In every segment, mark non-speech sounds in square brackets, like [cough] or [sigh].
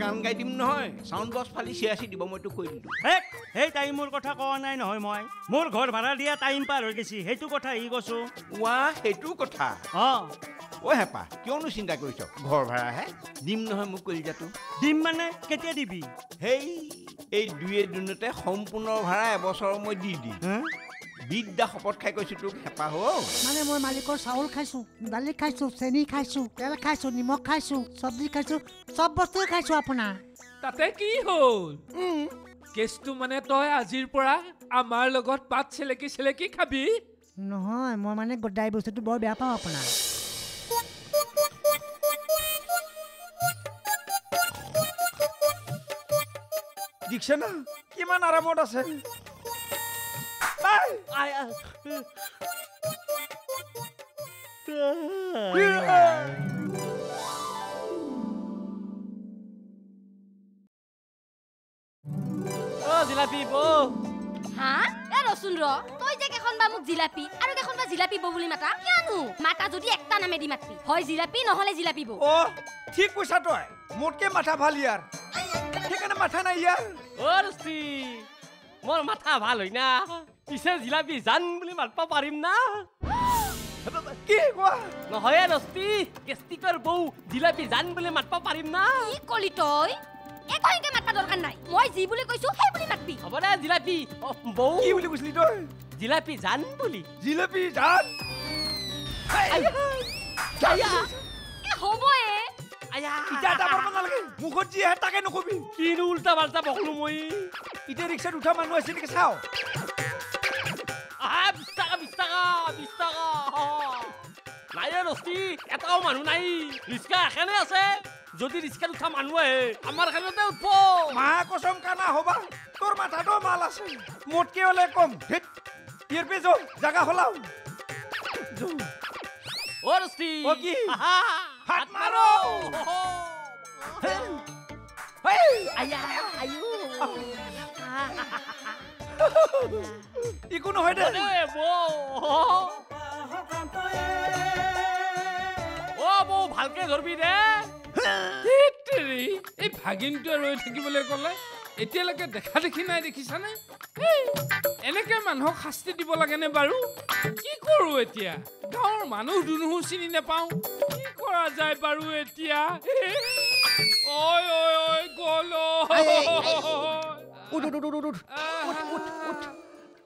গান গাই দিম নহয়। চাউণ্ড বক্স ফালি চিৰাচি দিব মই তোক কৈ দিলোঁ। হেক সেই টাইমৰ কথা কোৱা নাই নহয় মই। মোৰ ঘৰ ভাড়া দিয়া টাইম পাৰ হৈ গৈছে সেইটো কথা ই কৈছো। ৱা সেইটো কথা। অঁ। অ' হেপা কিয়নো চিন্তা কৰিছ? ঘৰ ভাড়াহে দিম নহয় মোক কলিজাটো। দিম মানে কেতিয়া দিবি? সেই এই দুয়ে দুনতে সম্পূৰ্ণ ভাড়া এবছৰৰ মই দি দিম। হা? বিদ্যা শপত খাই কৈছোঁ তোক হেঁপাহ মানে মই মালিকৰ চাউল খাইছো দালি খাইছো চেনি খাইছো তেল খাইছো নিমখ খাইছো চব্জি খাইছো চব বস্তুৱে খাইছো আপোনাৰ। তাতে কি হ'ল? কেছটো মানে তই আজিৰ পৰা আমাৰ লগত পাত চেলেকি চেলেকি খাবি? নহয় মই মানে গদাই বস্তুটো বৰ বেয়া পাওঁ আপোনাৰ। দেখিছে না কিমান আৰামত আছে? জিলাপি বৌ। হা? এ ৰচোন ৰ তই যে কেইখনবা মোক জিলাপি আৰু কেইখনবা জিলাপি বৌ বুলি মাতা কিয়নো? মাতা যদি একটা নামেদি মাতবি। হয় জিলাপি নহলে জিলাপি বৌ। অ ঠিক কৈছা তই। মোতকে মাথা ভাল ইয়াৰ। সেইকাৰণে মাথা নাই ইয়াৰ। অ' ৰচি। মোৰ মাথা ভাল হয় না পিছে জিলাপি জান বুলি মাতব পাৰিম না কি কোৱা নহয় কেষ্টিকৰ বৌ জিলাপি জান বুলি মাতব পাৰিম না কি কলি তই একো এনেকে মাতবা দৰকাৰ নাই মই যি বুলি কৈছো সেই বুলি মাতবি হ'ব দে জিলাপি বৌ কি বুলি কৈছিলি তই জিলাপি জান বুলি জিলেপি জান হ'ব। এতিয়া নালাগে। মুখত যি আহে তাকে নকবি কিনো উল্টা পাল্টা বকলো মই? এতিয়া ৰিক্সাত উঠা মানুহ আছে নেকি চাওঁ। আহা বিছ টকা বিছ টকা বিছ টকা নাই এ ৰস্তি এটাও মানুহ নাই। ৰিক্সা এখনে আছে। যদি ৰিক্সাত উঠা মানুহ আহে আমাৰ খানতে উঠব। মা কচম কানা হবা তোৰ মাথাটো মাল আছে। মোতকে হ'লে কম হেত ইয়াৰ পে যাওঁ জাগা সলাও। অ ৰস্তি? আহা, হাত হাত মাৰো। মাৰো হেই, আয়া আয়ো একো নহয় দে বৌ অ বৌ ভালকে ধৰবি দে ধেৎ তেৰি, এই ভাগিনটোৱে ৰৈ থাকিবলৈ ক'লে এতিয়ালৈকে দেখা দেখি নাই দেখিছানে? এনেকে মানুহক শাস্তি দিব লাগেনে বাৰু? কি কৰোঁ এতিয়া? গাঁৱৰ মানুহ দুনুহো চিনি নাপাওঁ। কি কৰা যায় বাৰু এতিয়া? ঐ ঐ ঐ গল।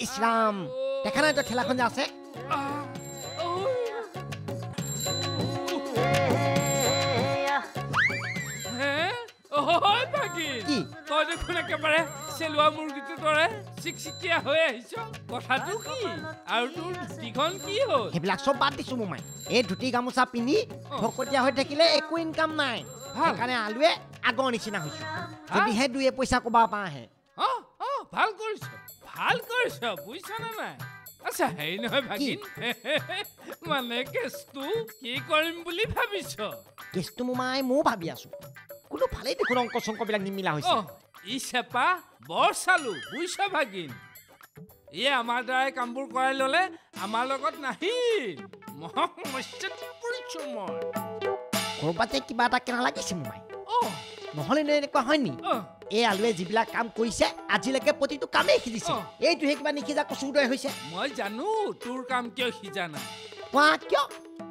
ইছলাম দেখা নাই তই খেলাখন যে আছে? দেখোন একেবাৰে চেলোৱা মুৰ্গীটো দৰে চিকচিকীয়া হৈ আহিছ? কথাটো কি? আৰু তোৰ ধুতিখন কি হ'ল? সেইবিলাক চব বাদ দিছো মোমাই। এই ধুতি গামোচা পিন্ধি ভকতীয়া হৈ থাকিলে একো ইনকাম নাই। সেইকাৰণে আলুৱে আগৰ নিচিনা হৈছো। যদিহে দুই পইচা ক'বা পা আহে। অঁ অঁ ভাল কৰিছ ভাল কৰিছ বুজিছনে নাই? আচ্ছা হেৰি নহয় ভাগিন মানে কেছটো কি কৰিম বুলি ভাবিছ? কেছটো মোমাই ময়ো ভাবি আছো। কোনো ভালেই দেখোন অংক চংকবিলাক নিমিলা হৈছে। ই চেপা বৰ চালো বুজিছ ভাগিন। এই আমাৰ দ্বাৰাই কামবোৰ কৰাই ল'লে আমাৰ লগত পৰিছোঁ মই। ক'ৰবাতে কিবা এটা কেনা লাগিছে মোমাই। নহ'লেনো এনেকুৱা হয় নি? অঁ। এই আলুৱে যিবিলাক কাম কৰিছে আজিলৈকে প্ৰতিটো কামেই সিজিছে। এইটোহে কিবা নিসিজা কচু দৰে হৈছে। মই জানো তোৰ কাম কিয় সিজা নাই? কোৱা কিয়?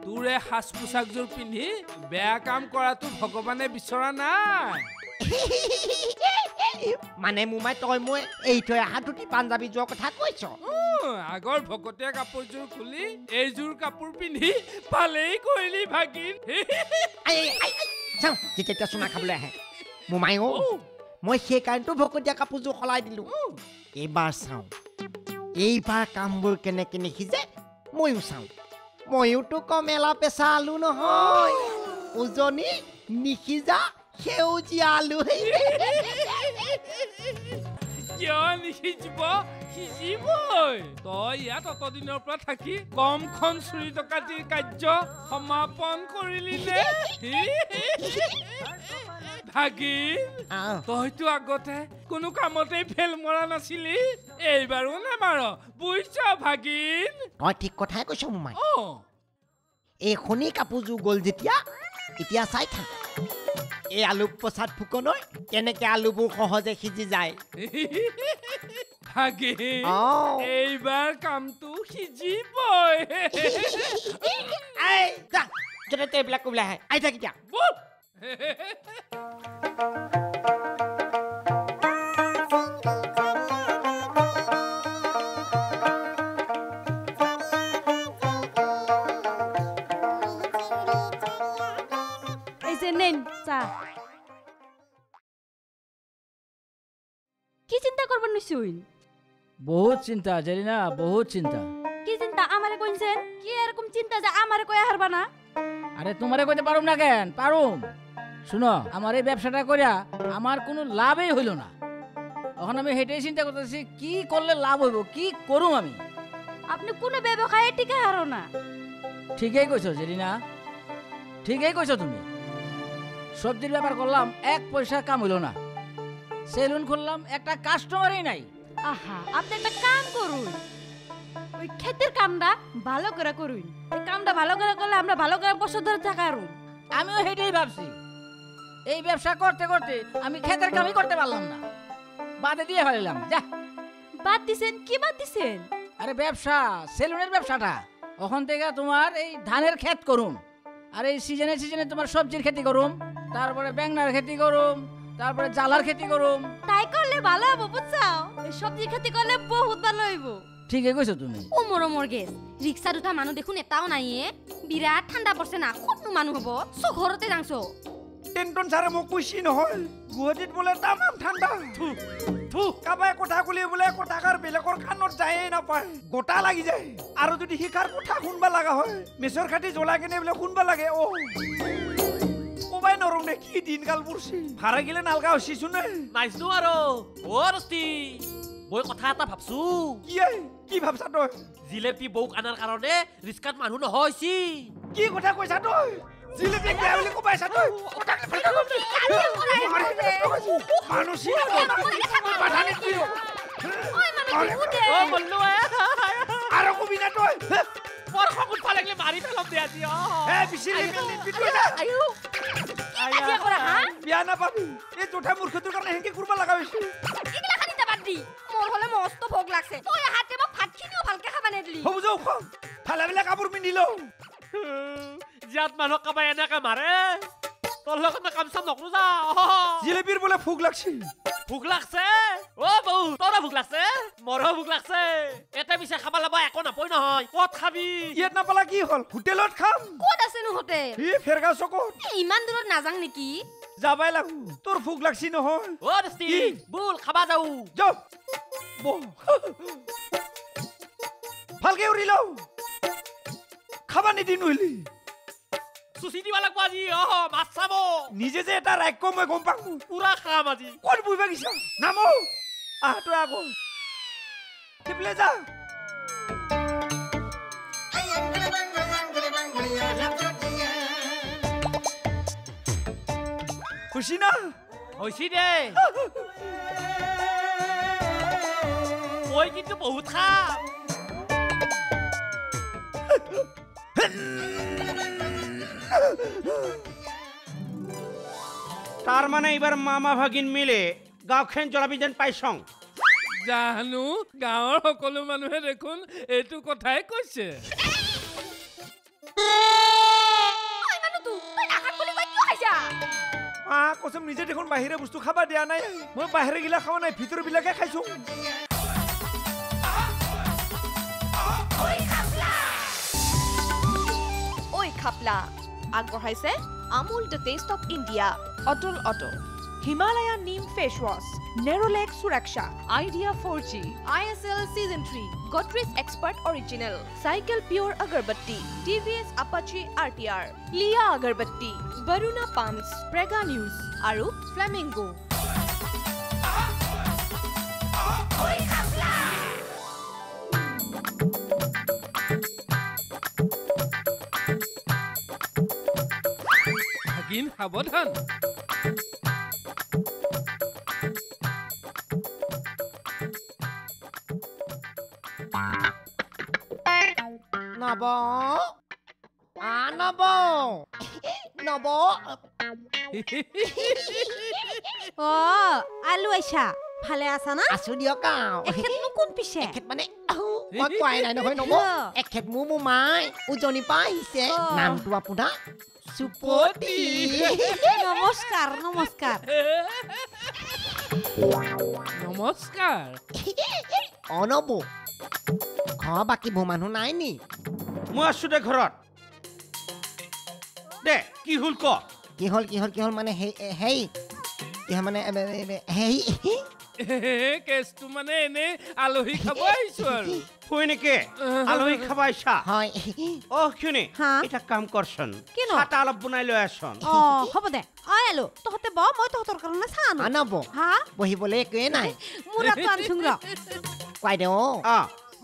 তোৰ এই সাজ পোছাকযোৰ পিন্ধি বেয়া কাম কৰাটো ভগৱানে বিচৰা নাই। [laughs] মানে মোমাই তই মই এই থৈ অহা ধুতি পাঞ্জাবী যোৱাৰ কথা কৈছ। আগৰ ভকতীয়া কাপোৰযোৰ খুলি এইযোৰ কাপোৰ পিন্ধি ভালেই কৰিলি ভাগিন। [laughs] চাওঁ যেতিয়া তেতিয়া চুনা খাবলৈ আহে। মোমাই অ' মই সেইকাৰণেতো ভকতীয়া কাপোৰযোৰ সলাই দিলোঁ। এইবাৰ চাওঁ। এইবাৰ কামবোৰ কেনেকে নিসিজে ময়ো চাওঁ। ময়োতো কম এলা পেচা আলু নহয়। উজনি নিসিজা সেউজীয়া আলু কিয় নিসিজিব সিজিবই তই ইয়াত অতদিনৰ পৰা থাকি কমখন চুৰি টকাটিৰ কাৰ্য সমাপন কৰিলি নে ভাগিন তইতো আগতে কোনো কামতেই ফেল মৰা নাছিলি এইবাৰো নেমাৰ বুজিছ ভাগিন তই ঠিক কথাই কৈছ মোমাই এই শনি কাপোৰযোৰ গ'ল যেতিয়া এতিয়া চাই থাক এই আলু প্ৰসাদ ফুকনৰ কেনেকে আলুবোৰ সহজে সিজি যায়। এইবাৰ কামটো সিজিবই। এই, যা, য'তে ত'তে এইবিলাক ক'বলৈ আহে। আহি থাক এতিয়া। বল। এই যে নেন চা। করবার বহুত চিন্তা জেরিনা বহুত চিন্তা। কি চিন্তা? আমারে কইছেন কি এরকম চিন্তা যে আমারে কই হারবা না? আরে তোমারে কইতে পারুম না কেন? পারুম। শুনো আমার এই ব্যবসাটা করিয়া আমার কোনো লাভই হইল না। এখন আমি সেটাই চিন্তা করতেছি কি করলে লাভ হইব? কি করুম আমি? আপনি কোনো ব্যবসায় টিকে হারো না। ঠিকই কইছো জেরিনা ঠিকই কইছো তুমি। সবজির ব্যাপার করলাম এক পয়সা কাম হইল না। সেলুন খুললাম একটা কাস্টমারই নাই। আহা আপনি একটা কাম করুন। ওই ক্ষেতের কামটা ভালো করে করুন। এই কামটা ভালো করে করলে আমরা ভালো করে বছর ধরে থাকা আরুন আমিও সেটাই ভাবছি। এই ব্যবসা করতে করতে আমি ক্ষেতের কামই করতে পারলাম না। বাদে দিয়ে ফেলাম যা। বাদ দিছেন কি বাদ দিছেন? আরে ব্যবসা সেলুনের ব্যবসাটা। ওখান থেকে তোমার এই ধানের ক্ষেত করুম। আর এই সিজনে সিজনে তোমার সবজির খেতি করুম। তারপরে বেঙ্গনার খেতি করুম। তারপরে জালার খেতি করুম। তাই করলে ভালো হবো বুঝছাও? এই সবজি খেতে করলে বহুত ভালো হইব। ঠিকই কইছো তুমি? ও মর মর গেছ। রিক্সাত উঠা মানুহ দেখোন এটাও নাই এ বিৰাট ঠাণ্ডা পৰছে না ক'তনো মানুহ হ'ব? চ ঘৰতে যাংছ টেনটন ছাৰে মোক কৈছি নহয় গুৱাহাটীত বোলে তামাম ঠাণ্ডা। কাবাই কথা কলি বোলে কথাকাৰ বেলেগৰ কাণত যায়ে নাপায়। গোটা লাগি যায়। আৰু যদি শিকাৰ কথা শুনবা লগা হয় মেচৰ খাটি জ্বলাই কেনে বোলে শুনবা লাগে অ। নে কি দিনকাল পৰছি ভাড়া গিলে নালগা হৈছিছো নে? নাইছো আৰু অ ৰস্তি মই কথা এটা ভাবছো। কি? কি ভাবছা তই? জিলেপি বৌক আনাৰ কাৰণে ৰিস্কাত মানুহ নহয়ছি। কি কথা কৈছা তই? জিলেপি বেয়া বুলি কবি? বল্লু আৰু কবি না তই? বৰ খং উঠবা লাগিলে মাৰি পেলাম দে আজি অ হে বিচিৰি বিয়া নাপাবি। এই জোঠা মূৰ্খটোৰ কাৰণে সেনেকে কৰিব লগা হৈছে। এইগিলা খানি বাদ দি। মোৰ হ'লে মস্ত ভোক লাগছে। তই হাতে মোক ভাতখিনিও ভালকে খাবা নেদলি। হ'ব যাওঁ খং। ফালে ফালে কাপোৰ পিন্ধি লওঁ। জিয়াত মানুহক কাবাই এনেকে মাৰে। তোৰ লগত মই কাম চাম নকৰো যা। জিলেপিৰ বোলে ভোক লাগছি। ভোক লাগছে? অ বৌ তোৰো ভোক লাগছে? মোৰো ভোক লাগছে। এতে পিছে খাবা লাবা একো নাপই নহয়। ক'ত খাবি? ইয়াত নাপালা কি হ'ল? হোটেলত খাম। ক'ত আছেনো হোটেল? ই ফেৰগাঁও চকত। ইমান দূৰত নাযাং নেকি? যাবাই লাগো। তোৰ ভোক লাগছি নহয়। অ দস্তি? বোল খাবা যাও। যাওঁ ভালকে উৰি লওঁ। খাবা নিদি নহলি চুচি দিবা লাগব আজি অ মাছ চাব নিজে যে এটা ৰাক্য মই গম পাওঁ পুৰা খাম আজি ক'ত বহিবা গিছা নামো আহ তই আকৌ সেইফালে যা খুচি না হৈছি দে মই কিন্তু বহুত খাম তাৰ মানে এইবাৰ মামা ভাগিন মিলে গাঁওখন জ্বলাবি যেন পাইছং জানো গাঁৱৰ সকলো মানুহে দেখোন এইটো কথাই কৈছে মা কচম নিজে দেখোন বাহিৰে বস্তু খাবা দিয়া নাই মই বাহিৰে গিলা খোৱা নাই ভিতৰবিলাকে খাইছো। ঐ খাপলা। আগবঢ়াইছে Amul the taste of India Atul auto Himalaya neem face wash Nerolac সুৰক্ষা Idea four G I S L season three Godrej expert original cycle pure agarbatti T V S Apache R T R লিয়া agarbatti Varuna pumps প্ৰেগা news আৰু Flamingo সাৱধান। নব। আ নব। নব। [laughs] অ আলু আইছা। ভালে আছা না? আছো দিয়ক আৰু এখেতনো কোন পিছে? এখেত মানে আহু, মই কোৱাই নাই নহয় নব। এখেত মোৰ মোমাই উজনিৰ পৰা আহিছে। নামটো আপোনাৰ চুপতি নমস্কাৰ নমস্কাৰ নমস্কাৰ অ নব ঘৰৰ বাকীবোৰ মানুহ নাই নি মই আছো দে ঘৰত দে কি হ'ল ক কি হ'ল কি হ'ল কি হ'ল মানে সেই সেই মানে সেই [laughs] কেছটো মানে এনে আলহী খাব আহিছো আৰু হয় নেকি আলহী খাব আহিছা হয়। অ শুনি এটা কাম কৰচোন অলপ বনাই লৈ আছোন অ হ'ব দে। অ আলু তহঁতে ব মই তহঁতৰ কাৰণে চাহ আনো আনব? হা বহিবলৈ একোৱেই নাই। মোৰ আটো আনছোং ৰ কোৱাই দেউ অ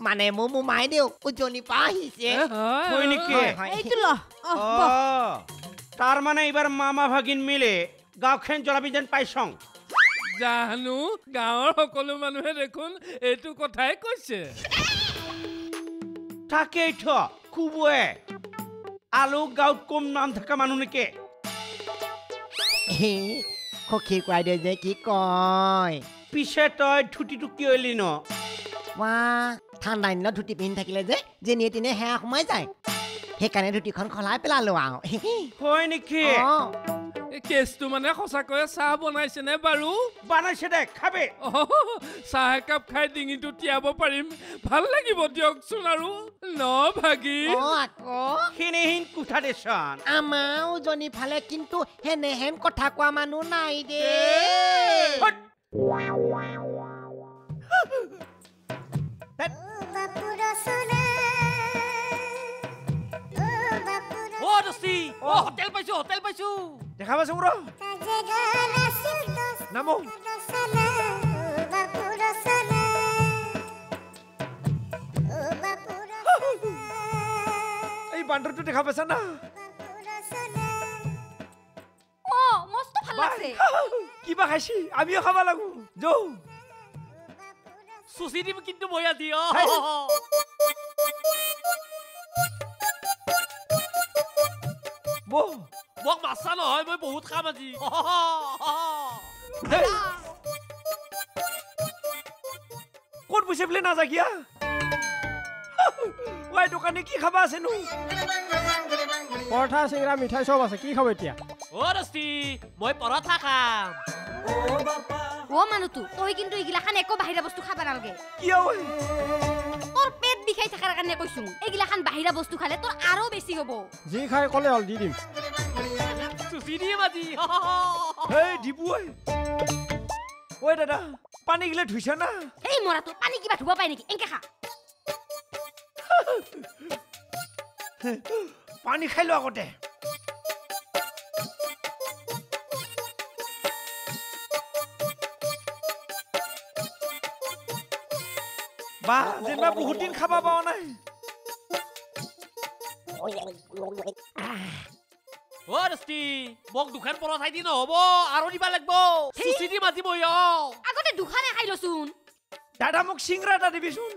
মানে মোৰ মোমাই দেউ উজনিৰ পৰা আহিছে হয়। নেকি হয়, হয়। এইটো ল। তাৰ মানে এইবাৰ মামা ভাগিন মিলে গাঁওখন জ্বলাবি যেন পাইছং। জানো গাঁৱৰ সকলো মানুহে দেখোন এইটো কথাই কৈছে। তাকেই থ কুবুৱে। আলু গাঁৱত কম নাম থকা মানুহ নেকি হে, সখী কোৱাই দে যে কি কয়। পিছে তই ধুতিটো কিয় এলি ন? ৱা ঠাণ্ডা দিনত ধুতি পিন্ধি থাকিলে যে যেনিয়ে তেনে সেয়া সোমাই যায়। সেইকাৰণে ধুতিখন খলাই পেলালো আৰু। হয় নেকি? কেছটো মানে সঁচাকৈয়ে চাহ বনাইছেনে বাৰু বানাইছে দে খাবে চাহ একাপ খাই ডিঙিটো তিয়াব পাৰিম ভাল লাগিব দিয়কচোন আৰু ন ভাগি কোঠা দেচোন আমাৰ উজনিৰ ফালে কিন্তু সেনেহেন কথা কোৱা মানুহ নাই! অ দস্তি অ হোটেল পাইছো হোটেল পাইছো দেখা পাইছো ৰ নামো এই বান্দৰটো দেখা পাইছা না অ মস্ত ভাল লাগছে কিবা খাইছি আমিও খাব লাগো যৌ চুচি দিম কিন্তু মই আজি অ হেই। বৌ মোক মাছা নহয় মই বহুত খাম আজি হেই। ক'ত বুজি পেলাই নাযাকিয়া ৱাই দোকানী কি খাবা আছেনো পৰঠা চিংৰা মিঠাই চব আছে কি খাব এতিয়া অ দস্তি মই পৰঠা খাম অ মানুহটো তই কিন্তু এইগিলাখান একো বাহিৰা বস্তু খাব নালাগে কিয় তোৰ পেট বিষাই থকাৰ কাৰণে কৈছো এইগিলাখান বাহিৰা বস্তু খালে তোৰ আৰু বেছি হ'ব যি খাই ক'লে হ'ল দি দিম চুচি হেই ঐ দাদা পানী গিলে ধুইছা না এই মৰাটো পানী কিবা ধুব পাই নেকি এনকে খা পানী খাই লো আগতে বা যেনিবা বহুত দিন খাবা পাৱা নাই অ দস্তি মোক দুখান পৰঠাই দি নহ'ব আৰু দিবা লাগিব। চুচি মই অ আগতে দুখানে খাই লচোন। দাদা মোক চিংৰা এটা দিবিচোন।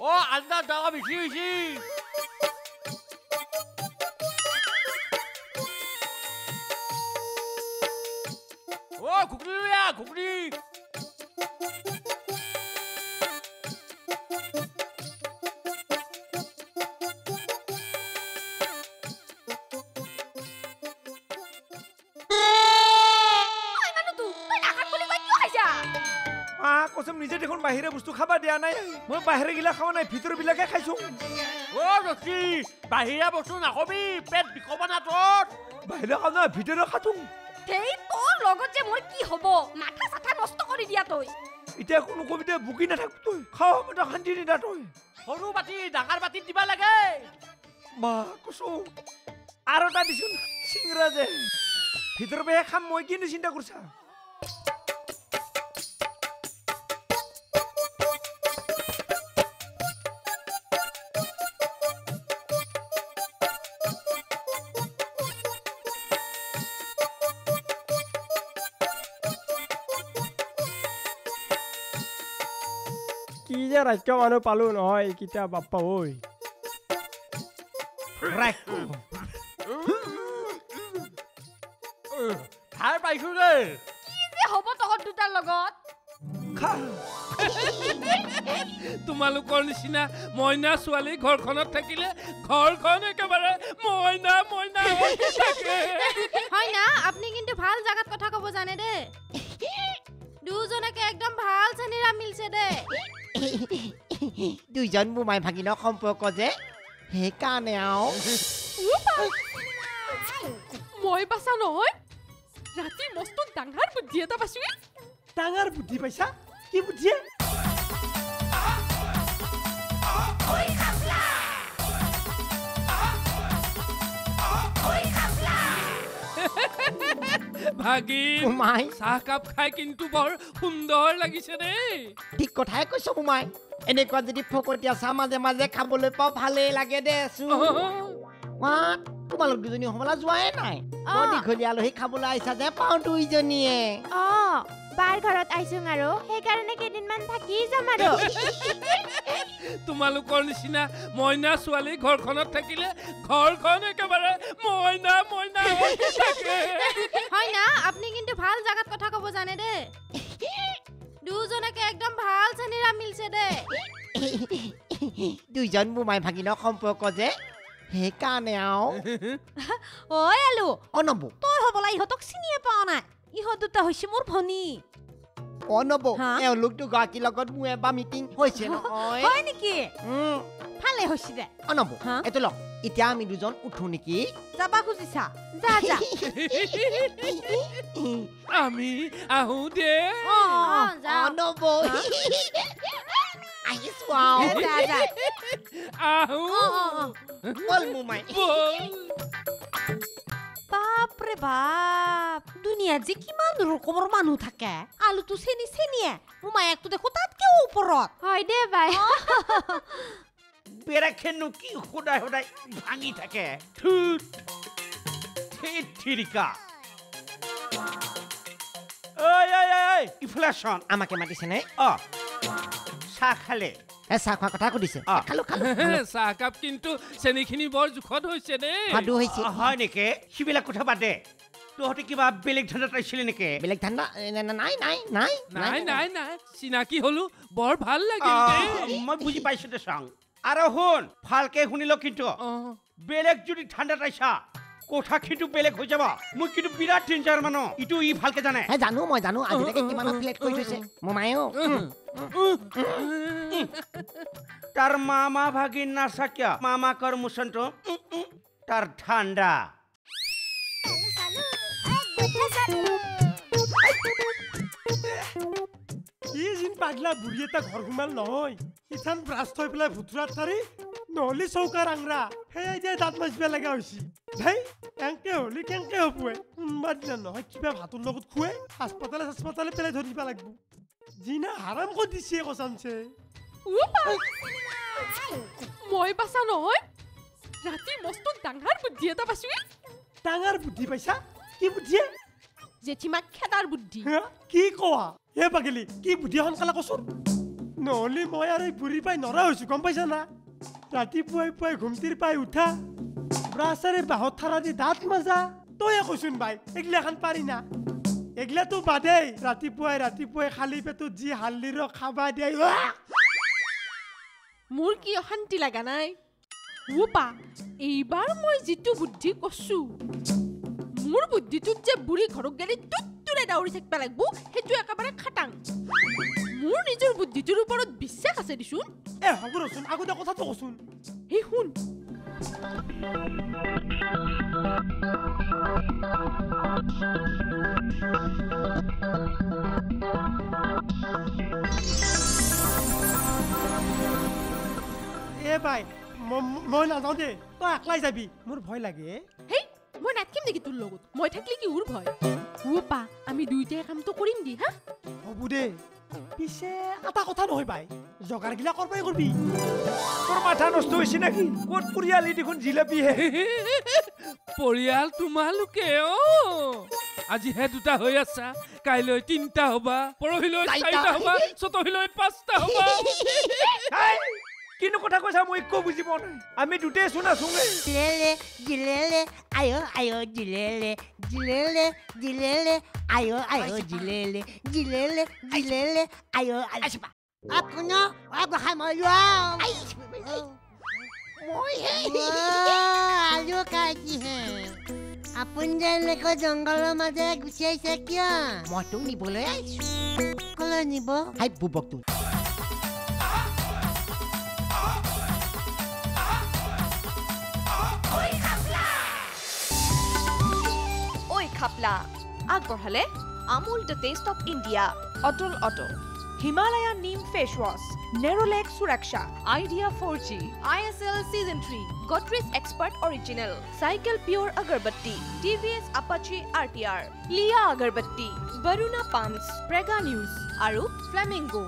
অ আঞ্জা দাৱা বেছি হৈছে। বাহিৰে বস্তু খাবা দিয়া নাই। মই বাহিৰে গিলা খাৱা নাই ভিতৰ বিলাকে খাইছো। অ দস্তি বাহিৰা বস্তু নাখাবি পেট বিষব না তোৰ। বাহিৰে খাওঁ না ভিতৰে খাতো। সেই তোৰ লগত যে মোৰ কি হ'ব? মাথা চাথা নষ্ট কৰি দিয়া তই। এতিয়া কোনো কবিতা বুকি নাথাক তই। খাওঁ মতে শান্তি নিদা তই। সৰু বাতি ডাঙৰ বাতিত দিবা লাগে। মা কচো আৰু এটা দিছোন চিংৰা যে। ভিতৰৰ পৰাহে খাম মই কিনো চিন্তা কৰিছা? কি যে ৰাজ্য মানুহ পালো নহয় এইকেইটা বাপ্পা ঐ পাইছো দেই হ'ব তহঁত দুটাৰ লগত তোমালোকৰ নিচিনা মইনা ছোৱালী ঘৰখনত থাকিলে ঘৰখন একেবাৰে মইনা মইনা হয় না আপনি কিন্তু ভাল জাগাত কথা ক'ব জানে দে দুজনকে একদম ভাল চেনিৰা মিলছে দে [laughs] দুইজন মোমাই ভাগিনৰ সম্পৰ্ক যে সেইকাৰণে আৰু মই বাচা নহয়। ৰাতি মস্ত ডাঙৰ বুদ্ধি এটা পাইছো ডাঙৰ বুদ্ধি পাইছা? কি বুদ্ধিয়ে? ভাগিন মোমাই চাহকাপ খাই কিন্তু বৰ সুন্দৰ লাগিছে দেই ঠিক কথাই কৈছো মোমাই এনেকুৱা যদি ফকতীয়া চাহ মাজে মাজে খাবলৈ পাওঁ ভালেই লাগে দেচোন। মাত তোমালোক দুজনী হ'বলা যোৱাই নাই। বৰ দীঘলীয়া আলহী খাবলৈ আহিছা যে পাওঁ দুইজনীয়ে। অ বাৰ ঘৰত আইছোং আৰু। সেইকাৰণে কেইদিনমান থাকি যাম আৰু। [laughs] তোমালোকৰ নিচিনা মইনা ছোৱালী ঘৰখনত থাকিলে ঘৰখন একেবাৰে মইনা মইনা হয় না আপনি কিন্তু ভাল জাগাত কথা ক'ব জানে দে দুজনকে একদম ভাল চেনিৰা মিলছে দে দুইজন মোমাই ভাগিনৰ সম্পৰ্ক যে। সেইকাৰণে আৰু ঐ [laughs] আলু অনব তই হ'বলা ইহঁতক চিনিয়ে পোৱা নাই। ইহঁত দুটা হৈছে মোৰ ভনী। অনব হা? এওঁলোক দুগৰাকীৰ লগত মোৰ এবাৰ মিটিং হৈছে নহয়। হয় নেকি? ভালে হৈছে দে। অনব? এইটো লওক এতিয়া আমি দুজন উঠো নেকি? যাবা খুজিছা। যা যা। আমি আহো দে। অনব। আহিছো আহো অ বল মোমাই বল। বাপৰে বাপ দুনিয়াত যে কিমান ৰকমৰ মানুহ থাকে? আলুটো চেনি চেনিয়ে মোমায়েকটো দেখো তাত তাতকেও ওপৰত হয় দে বাই বেৰাখেনো কি সদায় সদায় ভাঙি থাকে? থুত থেত থিৰিকা ঐ ঐ ঐ ঐ ইফালে চোন আমাকে মাতিছেনে অ। চাহ খালে। চাহ খোৱা কথা সুধিছে। [laughs] চাহকাপ কিন্তু চেনিখিনি বৰ জোখত হৈছে দেই সাধু হৈছে। অ, হয় নেকি? সিবিলাক কথা বাদে তহঁতে কিবা বেলেগ ধান্দাত পাইছিলি নেকি? বেলেগ এ, নাই নাই নাই নাই নাই। নাই চিনাকি হলো বৰ ভাল লাগিল দেই। মই বুজি পাইছো দে চাং। আৰু শুন ভালকে শুনিল কিন্তু। বেলেগ যদি ঠাণ্ডাত আইছা কিন্তু বেলেগ হৈ যাব মই কিন্তু বিৰাট ডেঞ্জাৰ মানুহ ইটো ই ভালকে জানে হে জানো মই জানো আজিলৈকে কিমানত ফ্লেট কৰি থৈছে মোমায়েও তাৰ মামা ভাগিন নাচা কিয় মামাকৰ মোচনটো উম, উম, তাৰ ঠাণ্ডা ই যেন পাগলা বুঢ়ী এটা ঘৰ সোমাল নহয় ইথান ব্ৰাছ থৈ পেলাই ভুতুৰাত থাৰি নহ'লে চৌকাৰ আংৰা সেয়াই যে দাঁত মাজিব লগা হৈছে ভাই কেংকে হ'লি কেংকে হপুৱে কোনোবা দিনা নহয় কিবা ভাতৰ লগত খুৱাই হাস্পাতালে চাস্পাতালে পেলাই দিব লাগিব যিনা হাৰাম কৰি দিছে কচামছে মই বাচা নহয় ৰাতি মস্ত ডাঙৰ বুদ্ধি এটা পাইছো ডাঙৰ বুদ্ধি পাইছা কি বুদ্ধিয়ে জেঠিমাক খেদাৰ বুদ্ধি? কি কোৱা হে পাগেলি কি বুদ্ধি সোনকালে কচোন নহ'লে মই আৰু বুঢ়ী পাই নৰা হৈছো গম পাইছা না ৰাতিপুৱাই পুৱাই ঘুমটিৰ পাই উঠা ব্ৰাছাৰে বাঁহত থাৰা দি দাঁত মাজা তয়ে কৈছোন বাই এগিলাখান পাৰি না। এগিলাতো বাদেই ৰাতিপুৱাই ৰাতিপুৱাই খালী পেটত যি হালদিৰ খাবা দিয়ে উৱা! মোৰ কি অশান্তি লগা নাই? ওপা এইবাৰ মই যিটো বুদ্ধি কৈছো মোৰ বুদ্ধিটোত যে বুঢ়ী ঘৰক গেলি তুত্তুৰে দাউৰি থাকিব লাগিব সেইটো একেবাৰে খাটাং। মোৰ নিজৰ বুদ্ধিটোৰ ওপৰত বিশ্বাস আছে দেচোন। এ হ'ব ৰচোন আগতে কথাটো কচোন। এই শুন। এ বাই ম- মই নাযাওঁ দেই তই একলাই যাবি মোৰ ভয় লাগে। হেই মই নাথাকিম নেকি তোৰ লগত? মই থাকিলে কি উৰ ভয়? ওপা আমি দুয়োটাই কামটো কৰিম দি হা? হ'ব দে। পিছে এটা কথা নহয় বাই জগাৰগিলা কৰবাই কৰবি। তোৰ মাথা নষ্ট হৈছে নেকি? ক'ত পৰিয়ালি দেখোন জিলাপি হে? পৰিয়াল তোমালোকে অ। আজিহে দুটা হৈ আছা কাইলৈ তিনিটা হবা পৰহিলৈ চাৰিটা। হবা চতহিলৈ পাঁচটা হবা। কিনো কথা কৈছা মই একো বুজি পোৱা নাই আমি দুটাই চোন আছোঙে জিলেলে জিলেলে আয়ো আয়ো জিলেলে জিলেলে জিলেলে আয়ো আয়ো জিলেলে জিলেলে জিলেলে আয়ো আয়ো আপুন আগবঢ়াই মই আলু কাজিহে আপোন যে এনেকৈ জংঘলৰ মাজেৰে গুচি আহিছে কিয় মই তোক নিবলৈ আহিছো কলৈ নিব হাই বুবকটো ঐ খাপলা। আগবঢ়ালে Amul the taste of India. Atul auto Himalaya neem face wash Nerolac সুৰক্ষা। Idea four G. I S L season three Godrej expert original. Cycle pure agarbatti T V S Apache R T R. লিয়া agarbatti Varuna pumps প্ৰেগা news আৰু flamingo.